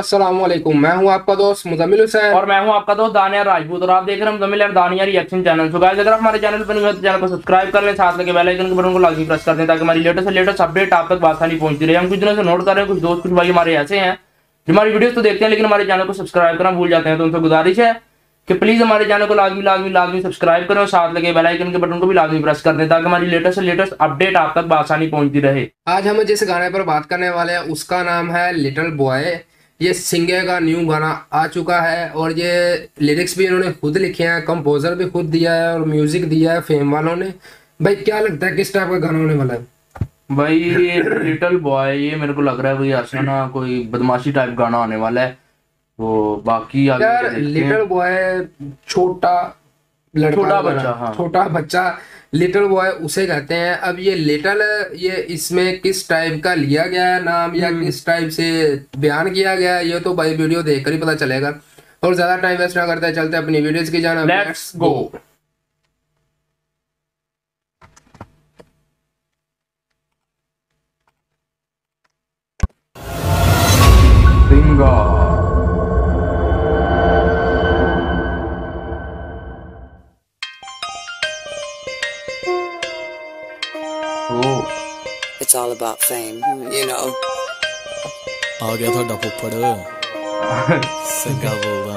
वालेकुम। मैं हूँ आपका दोस्त मुजम्मिल हुसैन। और मैं हूँ आपका दोस्त दानिया राजपूत। और आप देख रहे हैं मुजम्मिल और दानिया रिएक्शन चैनल सो गाइस अगर आप हमारे चैनल पर हो तो चैनल को सब्सक्राइब कर लें साथ लगे बेल आइकन के बटन को लाजमी प्रेस कर दें ताकि हमारी लेटेस्ट से लेटेस्ट अपडेट आप तक आसानी पहुँचती रहे। हम कुछ दिनों से नोट कर रहे हैं कुछ दोस्त कुछ भाई हमारे ऐसे हैं जो हमारी वीडियोस तो देखते हैं लेकिन हमारे चैनल को सब्सक्राइब करना भूल जाते हैं। तो उनसे गुजारिश है कि प्लीज़ हमारे चैनल को लाजमी लाजमी लाजमी सब्सक्राइब करें और साथ लगे बेल आइकन के बटन को भी लाजमी प्रेस कर दें ताकि हमारी लेटेस्ट से लेटेस्ट अपडेट आप तक आसानी पहुँचती रहे। आज हम जिस गाने पर बात करने वाले हैं उसका नाम है लिटिल बॉय ये सिंगे का न्यू गाना आ चुका है और ये लिरिक्स भी इन्होंने खुद लिखे हैं कंपोजर भी खुद दिया है और म्यूज़िक दिया है फेम वालों ने। भाई क्या लगता है किस टाइप का गाना होने वाला है? भाई ये लिटल बॉय ये मेरे को लग रहा है कोई ऐसा ना कोई बदमाशी टाइप गाना आने वाला है। तो बाकी यार देखते बॉय छोटा छोटा बच्चा, हाँ। छोटा बच्चा लिटिल बॉय उसे कहते हैं अब ये लिटल ये इसमें किस टाइप का लिया गया है नाम या हम्म। किस टाइप से बयान किया गया है ये तो भाई वीडियो देखकर ही पता चलेगा और ज़्यादा टाइम वेस्ट ना करते चलते अपनी वीडियोस की जाना let's go. Oh. It's all about fame, you know. आ गया था डफुफड़ संगा बोलदा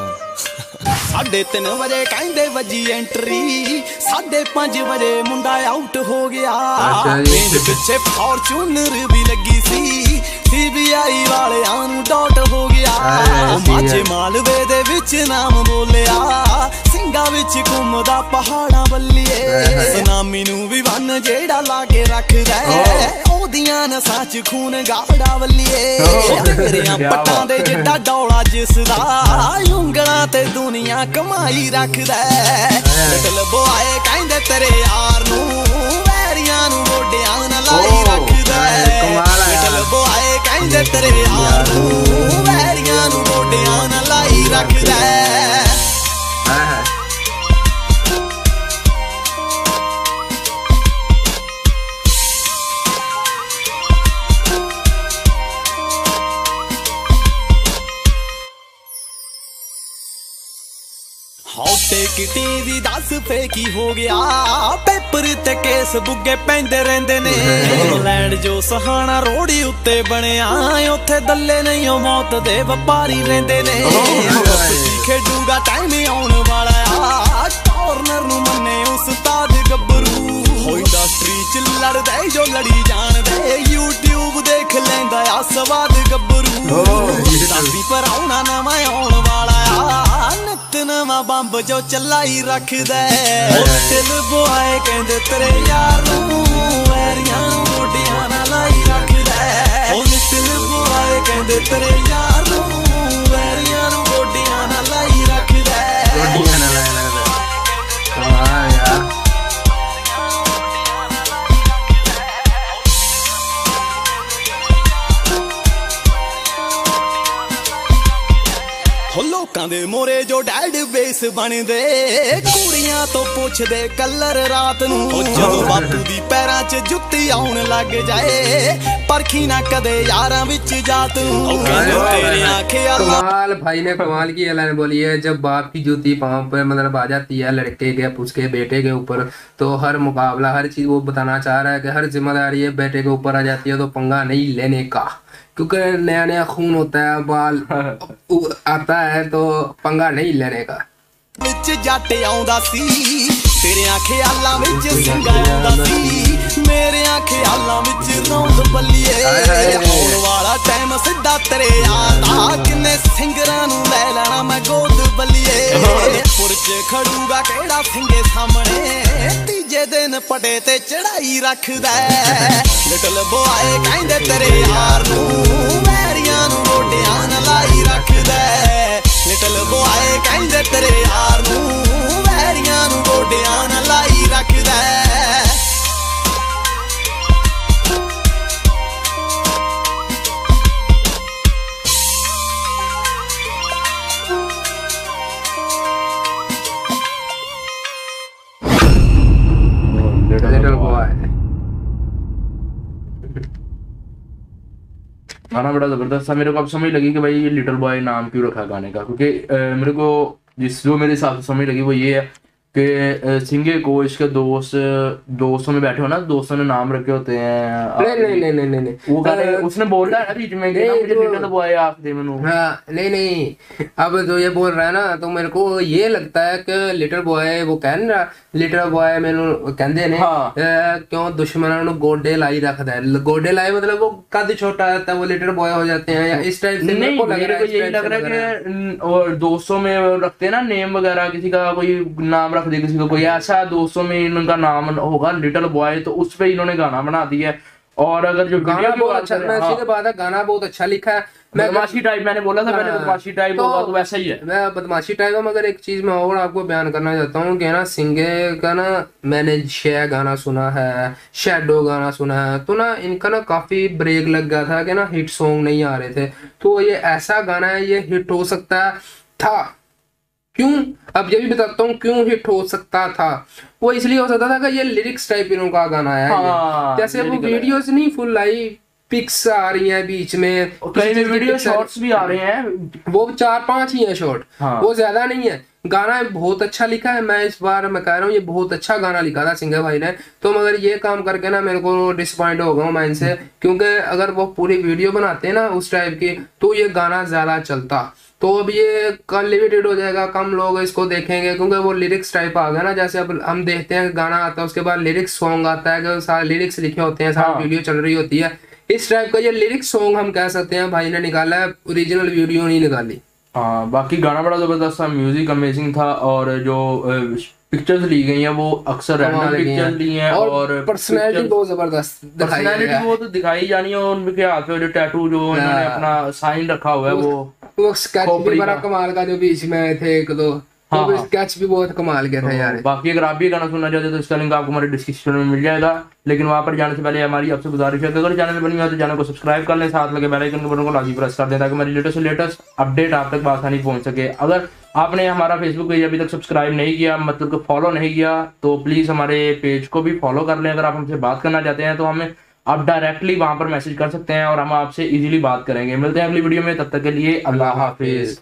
साढ़े तीन बजे कहते बजी एंट्री साढ़े पाँच बजे मुंडा आउट हो गया। मेरे पीछे फॉर्चूनर भी लगी सी। सीबीआई वाले आनू डॉट हो गया। माचे मालवे दे विच नाम बोलिया। ਵਿੱਚ ਘੁੰਮਦਾ ਪਹਾੜਾਂ ਬੱਲੀਏ। ਸੁਨਾਮੀ ਨੂੰ ਵੀ ਵੰਨ ਜਿਹੜਾ ਲਾ ਕੇ ਰੱਖਦਾ ਹੈ, ਉਹਦੀਆਂ ਨਸਾਂ 'ਚ ਖੂਨ ਗਾੜਾ ਬੱਲੀਏ। ਤੇਰੀਆਂ ਪੱਟਾਂ ਦੇ ਹੈ। ਜਿੱਡਾ ਡੌਲਾ ਜਿਸ ਦਾ ਉਂਗਲਾਂ ਤੇ ਦੁਨੀਆ ਕਮਾਈ ਰੱਖਦਾ ਲਿਟਲ ਬੋਏ ਕਹਿੰਦੇ ਤੇਰੇ ਯਾਰ ਨੂੰ ਵੈਰੀਆਂ ਨੂੰ ਗੋਡਿਆਂ ਨਾਲ ਲਾਈ ਰੱਖਦਾ ਐ, ਕਮਾਲ ਆ। ਯਾਰ। ਲਿਟਲ ਬੋਏ ਕਹਿੰਦੇ ਤੇਰੇ ਯਾਰ ਨੂੰ ਵੈਰੀਆਂ ਨੂੰ ਗੋਡਿਆਂ ਨਾਲ ਲਾਈ ਰੱਖਦਾ हाँ, ਹੌਟੇ ਕਿਟੀ ਦੀ ਦੱਸ ਫੇ ਕੀ ਹੋ ਗਿਆ। ਪੇਪਰ ਤੇ ਕੇਸ ਬੁੱਗੇ ਪੈਂਦੇ ਰਹਿੰਦੇ ਨੇ। ਇੰਗਲੈਂਡ ਜੋ ਸਹਾਣਾ ਰੋੜੀ ਉੱਤੇ ਬਣਿਆ ਉੱਥੇ ਦੱਲੇ ਨਹੀਂ ਉਹ ਮੌਤ ਦੇ ਵਪਾਰੀ ਰਹਿੰਦੇ ਨੇ। ਖੇਡੂਗਾ ਟਾਈਮ ਆਉਣ ਵਾਲਾ ਆ। ਕਾਰਨਰ ਨੂੰ ਮੰਨੇ ਉਸਤਾਦ ਗੱਭਰੂ। ਹੋ ਇੰਡਸਟਰੀ ਚ ਲੜਦੇ ਜੋ ਲੜੀ ਜਾਣਦੇ YouTube ਦੇਖ ਲੈਂਦਾ ਆ ਸਵਾਦ ਗੱਭਰੂ। ਦਾਦੀ ਪਰ ਆਉਣਾ ਆ ਨਿਤ ਸਾਂਭ ਜੋ ਚੱਲਾ ਰੱਖਦਾ ਹੋਟਲ ਬੁਆਏ ਕਹਿੰਦੇ ਤੇਰੇ ਯਾਰ ਨੂੰ ਐਰੀਆਂ ਮੋਢਿਆਂ ਨਾਲ ਲਾਈ ਰੱਖਦਾ ਹੋਟਲ ਬੁਆਏ ਕਹਿੰਦੇ ਤੇਰੇ ਯਾਰ ਹੋ ਲੋਕਾਂ ਦੇ ਮੋਰੇ ਜੋ ਡੈਡ ਬੇਸ ਬਣਦੇ। ਕੁੜੀਆਂ ਤੋਂ ਪੁੱਛਦੇ ਕਲਰ ਰਾਤ ਨੂੰ। ਜਦੋਂ ਬਾਪੂ ਦੀ ਪੈਰਾਂ 'ਚ ਜੁੱਤੀ ਆਉਣ ਲੱਗ ਜਾਏ ਪਰਖੀ ਨਾ ਕਦੇ ਯਾਰਾਂ ਵਿੱਚ ਜਾਤ ਨੂੰ ਉਹ ਕਹਿੰਦੇ ਤੇਰੀਆਂ ਖਿਆਲਾਂ कमाल भाई ने कमाल की लाइन बोली है जब बाप की जूती पाँव पर मतलब आ जाती है लड़के के उसके बेटे के ऊपर तो हर मुकाबला हर चीज वो बताना चाह रहा है कि हर जिम्मेदारी है बेटे के ऊपर आ जाती है तो पंगा नहीं लेने का क्योंकि नया नया खून होता है बाल उ- आता है तो पंगा नहीं लेने का ਵਿੱਚ ਜੱਟ ਆਉਂਦਾ ਸੀ ਤੇਰਿਆਂ ਖਿਆਲਾਂ ਵਿੱਚ ਸਿੰਘਾ ਆਉਂਦਾ ਸੀ। ਮੇਰਿਆਂ ਖਿਆਲਾਂ ਵਿੱਚ ਰੌਂਦ ਬੱਲੀਏ। ਆਉਣ ਵਾਲਾ ਟਾਈਮ ਸਿੱਧਾ ਤੇਰੇ ਆਦਾ ਕਿੰਨੇ ਸਿੰਗਰਾਂ ਨੂੰ ਲੈ ਲੈਣਾ ਮੈਂ ਗੋਦ ਬੱਲੀਏ ਪੁਰਚ ਖੜੂਗਾ ਕਿਹੜਾ ਸਿੰਘੇ ਸਾਹਮਣੇ? ਤੀਜੇ ਦਿਨ ਪਟੇ ਤੇ ਚੜਾਈ ਰੱਖਦਾ ਲਿਟਲ ਬੋਏ ਕਹਿੰਦੇ ਤੇਰੇ ਯਾਰ ਨੂੰ ਵੈਰੀਆਂ ਨੂੰ ਗੋਡਿਆਂ ਨਾਲ ਲਾਈ ਰੱਖਦਾ ਲਿਟਲ ਬੋਏ ਕਹਿੰਦੇ ਤੇਰੇ ਯਾਰ गाना बड़ा ज़बरदस्त था। मेरे को अब समझ लगी कि भाई ये लिटिल बॉय नाम क्यों रखा गाने का? क्योंकि मेरे को जिस, जो मेरे हिसाब से समझ लगी वो ये है। कि अ, सिंगे को इसके दोस्त दोस्तों में बैठे हो ना दोस्तों ने नाम रखे होते हैं नहीं नहीं नहीं नहीं नहीं नहीं वो गाने उसने बोला है ना बीच में कि ना नहीं, मुझे वो- लिटिल बॉय आख दे मैनू हाँ नहीं नहीं अब जो ये बोल रहा है ना तो मेरे को ये लगता है कि लिटिल बॉय वो कह नहीं रहा लिटिल बॉय मैनू कहते ने हाँ। अ, क्यों दुश्मनों ਨੂੰ ਗੋਡੇ ਲਾਈ ਰੱਖਦਾ ਹੈ ਗੋਡੇ ਲਾਏ मतलब वो कद छोटा रहता है वो लिटिल बॉय हो जाते हैं या इस टाइप से मेरे नहीं को लग मेरे रहा को है इस यही टाइप लग से रहा है कि न, और दोस्तों में रखते हैं ना नेम वगैरह किसी का कोई नाम रख दे किसी का कोई ऐसा दोस्तों में इनका नाम होगा लिटिल बॉय तो उस पे इन्होंने गाना बना दिया है। और अगर जो गाना बहुत अच्छा मैं हाँ, सीधे बात है गाना बहुत अच्छा लिखा है। मैं बदमाशी टाइप मैंने बोला था पहले हाँ, बदमाशी टाइप तो- होगा तो वैसा ही है। मैं बदमाशी टाइप है मगर एक चीज़ मैं और आपको बयान करना चाहता हूँ कि ना सिंगे का ना मैंने शे गाना सुना है शेडो गाना सुना है तो ना इनका ना काफ़ी ब्रेक लग गया था कि ना हिट सॉन्ग नहीं आ रहे थे। तो ये ऐसा गाना है ये हिट हो सकता है था। क्यों? अब ये भी बताता हूँ क्यों हिट हो सकता था। वो इसलिए हो सकता था कि ये लिरिक्स टाइप इनों का गाना है हाँ, जैसे वो वीडियोस नहीं फुल आई पिक्स आ रही हैं बीच में। कई वीडियो शॉर्ट्स भी आ रहे हैं। वो चार पाँच ही है शॉर्ट हाँ। वो ज़्यादा नहीं है। गाना बहुत अच्छा लिखा है। मैं इस बार मैं कह रहा हूँ ये बहुत अच्छा गाना लिखा था सिंगर भाई ने। तो मगर ये काम करके ना मेरे को डिसअपॉइंट हो गया हूँ मैं इनसे क्योंकि अगर वो पूरी वीडियो बनाते हैं ना उस टाइप की तो ये गाना ज़्यादा चलता। तो अब ये कल लिमिटेड हो जाएगा कम लोग इसको देखेंगे क्योंकि वो लिरिक्स टाइप आ गया ना जैसे अब हम देखते हैं गाना आता है उसके बाद लिरिक्स सॉन्ग आता है सारे लिरिक्स लिखे होते हैं सारी हाँ। वीडियो चल रही होती है इस टाइप का ये लिरिक्स सॉन्ग हम कह सकते हैं भाई ने निकाला है ओरिजिनल वीडियो नहीं निकाली हाँ बाकी गाना बड़ा ज़बरदस्त था म्यूज़िक अमेजिंग था और जो पिक्चर्स ली गई हैं वो अक्सर रैंडम पिक्चर्स ली हैं और और पर्सनैलिटी बहुत ज़बरदस्त पर्सनैलिटी वो तो दिखाई जानी है उनके हाथ पे जो टैटू जो इन्होंने हाँ। अपना साइन रखा हुआ है वो वो स्केच भी बड़ा कमाल का जो बीच में थे एक दो। हाँ, वो हाँ। स्केच भी बहुत कमाल के थे यार। बाकी अगर आप भी गाना सुनना चाहते हो तो इसका लिंक आपको हमारे डिस्क्रिप्शन में मिल जाएगा। लेकिन वहाँ पर जाने से पहले हमारी आपसे गुजारिश है अगर चैनल बनी हो तो चैनल को सब्सक्राइब कर लें साथ लगे बेल आइकन के बटन को लाजमी प्रेस कर दें ताकि हमारी लेटेस्ट से लेटेस्ट अपडेट आप तक आसानी पहुँच सके। अगर आपने हमारा फेसबुक पेज अभी तक सब्सक्राइब नहीं किया मतलब फॉलो नहीं किया तो प्लीज़ हमारे पेज को भी फॉलो कर लें। अगर आप हमसे बात करना चाहते हैं तो हमें आप डायरेक्टली वहाँ पर मैसेज कर सकते हैं और हम आपसे इजीली बात करेंगे। मिलते हैं अगली वीडियो में, तब तक के लिए अल्लाह हाफिज।